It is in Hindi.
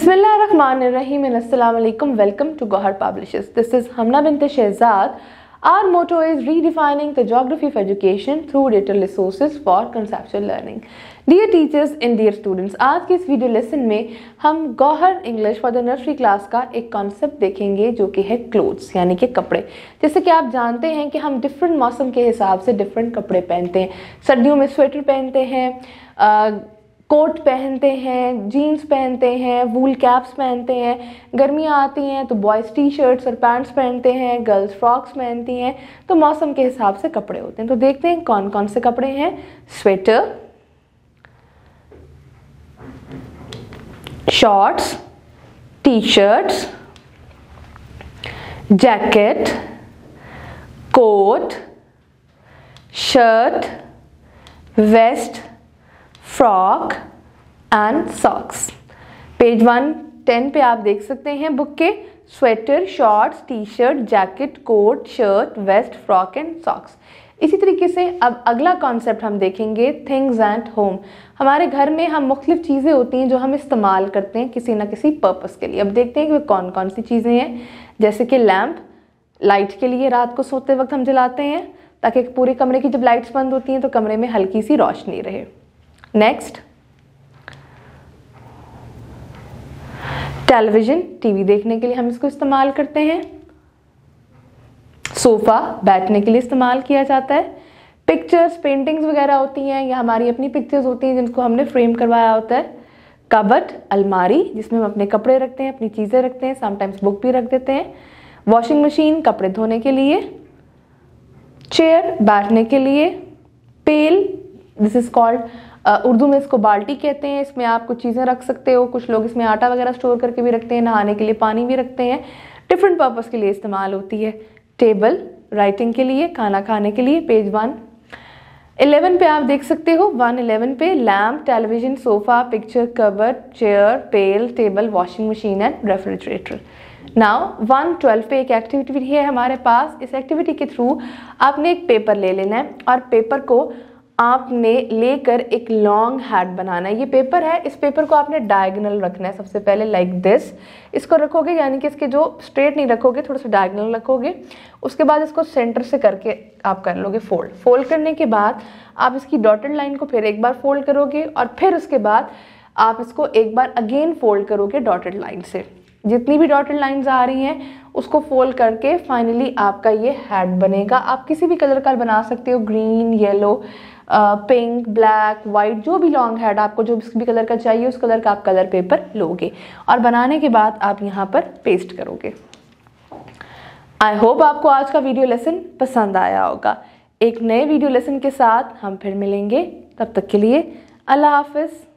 बिस्मिल्लाकुम welcome to Gohar publishers this is Hamna Binat Shahzad our motto is redefining the geography of education through detail resource for conceptual learning dear teachers and dear students आज के इस वीडियो लेसन में हम Gohar English for the nursery class का एक कॉन्सेप्ट देखेंगे जो कि है क्लोथ्स यानी कि कपड़े। जैसे कि आप जानते हैं कि हम डिफरेंट मौसम के हिसाब से डिफरेंट कपड़े पहनते हैं। सर्दियों में स्वेटर पहनते हैं कोट पहनते हैं जीन्स पहनते हैं वूल कैप्स पहनते हैं। गर्मियाँ आती हैं तो बॉयज़ टी शर्ट्स और पैंट्स पहनते हैं गर्ल्स फ्रॉक्स पहनती हैं। तो मौसम के हिसाब से कपड़े होते हैं। तो देखते हैं कौन कौन से कपड़े हैं। Sweater shorts T shirts jacket coat shirt vest frock and socks. Page one, ten पे आप देख सकते हैं बुक के। Sweater, shorts T shirt jacket, coat, shirt, vest, frock and socks. इसी तरीके से अब अगला कॉन्सेप्ट हम देखेंगे, थिंग्स एंड होम। हमारे घर में हम मुख्तलिफ़ चीज़ें होती हैं जो हम इस्तेमाल करते हैं किसी ना किसी पर्पज़ के लिए। अब देखते हैं कि वे कौन कौन सी चीज़ें हैं। जैसे कि लैम्प लाइट के लिए रात को सोते वक्त हम जलाते हैं, ताकि पूरे कमरे की जब लाइट्स बंद होती हैं तो कमरे में हल्की सी रोशनी रहे। नेक्स्ट टेलीविज़न टीवी देखने के लिए हम इसको इस्तेमाल करते हैं। सोफ़ा बैठने के लिए इस्तेमाल किया जाता है। पिक्चर्स पेंटिंग्स वगैरह होती हैं, या हमारी अपनी पिक्चर्स होती हैं जिनको हमने फ्रेम करवाया होता है। कबट अलमारी, जिसमें हम अपने कपड़े रखते हैं, अपनी चीज़ें रखते हैं समटाइम्स बुक भी रख देते हैं। वॉशिंग मशीन कपड़े धोने के लिए। चेयर बैठने के लिए। Pail this is called Urdu में इसको बाल्टी कहते हैं, इसमें आप कुछ चीज़ें रख सकते हो, कुछ लोग इसमें आटा वगैरह स्टोर करके भी रखते हैं, नहाने के लिए पानी भी रखते हैं डिफरेंट पर्पज़ के लिए इस्तेमाल होती है। टेबल राइटिंग के लिए, खाना खाने के लिए पेज वन इलेवन पे आप देख सकते हो वन इलेवन पे lamp television sofa picture cover chair pail table washing machine and refrigerator now one twelve पे एक एक्टिविटी है हमारे पास। इस एक्टिविटी के थ्रू आपने एक पेपर ले लेना है और पेपर को आपने लेकर एक लॉन्ग हैट बनाना है। ये पेपर है, इस पेपर को आपने डायगनल रखना है सबसे पहले लाइक like दिस इसको रखोगे, यानी कि इसके जो स्ट्रेट नहीं रखोगे, थोड़ा सा डायगनल रखोगे। उसके बाद इसको सेंटर से करके आप कर लोगे फोल्ड फोल्ड करने के बाद आप इसकी डॉटेड लाइन को फिर एक बार फोल्ड करोगे और फिर उसके बाद आप इसको एक बार अगेन फोल्ड करोगे डॉटेड लाइन से। जितनी भी डॉटेड लाइंस आ रही हैं, उसको फोल्ड करके फाइनली आपका ये हेड बनेगा। आप किसी भी कलर का बना सकते हो green yellow pink black white जो भी लॉन्ग हेड आपको जो भी कलर का चाहिए, उस कलर का आप कलर पेपर लोगे। और बनाने के बाद आप यहाँ पर पेस्ट करोगे। आई होप आपको आज का वीडियो लेसन पसंद आया होगा। एक नए वीडियो लेसन के साथ हम फिर मिलेंगे। तब तक के लिए अल्लाह हाफिज़।